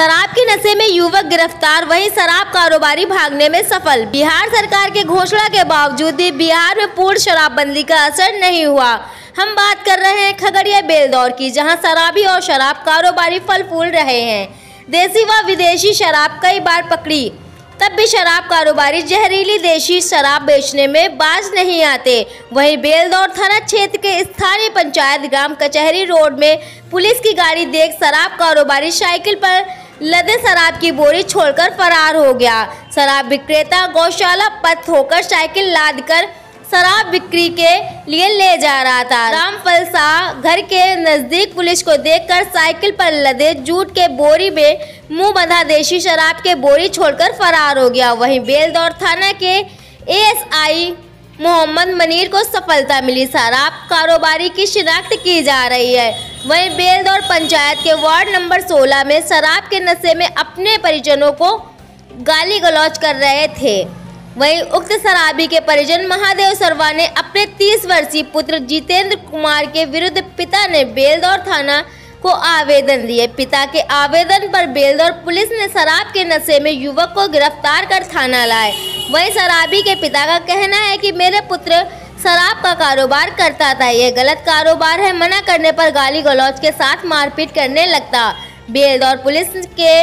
शराब की नशे में युवक गिरफ़्तार, वहीं शराब कारोबारी भागने में सफल। बिहार सरकार के घोषणा के बावजूद भी बिहार में पूर्ण शराबबंदी का असर नहीं हुआ। हम बात कर रहे हैं खगड़िया बेलदौर की, जहाँ शराबी और शराब कारोबारी फल फूल रहे हैं। देसी व विदेशी शराब कई बार पकड़ी, तब भी शराब कारोबारी जहरीली देशी शराब बेचने में बाज नहीं आते। वहीं बेलदौर थाना क्षेत्र के स्थानीय पंचायत ग्राम कचहरी रोड में पुलिस की गाड़ी देख शराब कारोबारी साइकिल पर लदे शराब की बोरी छोड़कर फरार हो गया। शराब विक्रेता गौशाला पथ होकर साइकिल लाद कर शराब बिक्री के लिए ले जा रहा था। रामफल शाह घर के नज़दीक पुलिस को देखकर साइकिल पर लदे जूट के बोरी में मुँह बंधा देशी शराब के बोरी छोड़कर फरार हो गया। वहीं बेलदौर थाना के एएसआई मोहम्मद मनीर को सफलता मिली। शराब कारोबारी की शिनाख्त की जा रही है। वहीं बेलदौर पंचायत के वार्ड नंबर 16 में शराब के नशे में अपने परिजनों को गाली गलौज कर रहे थे। वहीं उक्त शराबी के परिजन महादेव सरवा ने अपने 30 वर्षीय पुत्र जितेंद्र कुमार के विरुद्ध पिता ने बेलदौर थाना को आवेदन दिए। पिता के आवेदन पर बेलदौर पुलिस ने शराब के नशे में युवक को गिरफ़्तार कर थाना लाए। वहीं शराबी के पिता का कहना है कि मेरे पुत्र शराब का कारोबार करता था। यह गलत कारोबार है, मना करने पर गाली गलौज के साथ मारपीट करने लगता। बेलदौर पुलिस के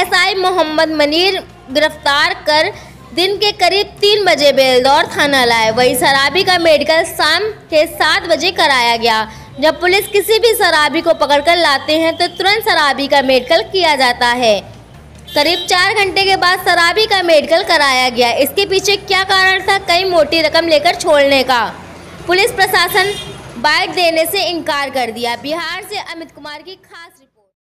एसआई मोहम्मद मनीर गिरफ़्तार कर दिन के करीब तीन बजे बेलदौर थाना लाए। वही शराबी का मेडिकल शाम के सात बजे कराया गया। जब पुलिस किसी भी शराबी को पकड़कर लाते हैं तो तुरंत शराबी का मेडिकल किया जाता है। करीब चार घंटे के बाद शराबी का मेडिकल कराया गया। इसके पीछे क्या कारण था, कई मोटी रकम लेकर छोड़ने का? पुलिस प्रशासन बाइक देने से इनकार कर दिया। बिहार से अमित कुमार की खास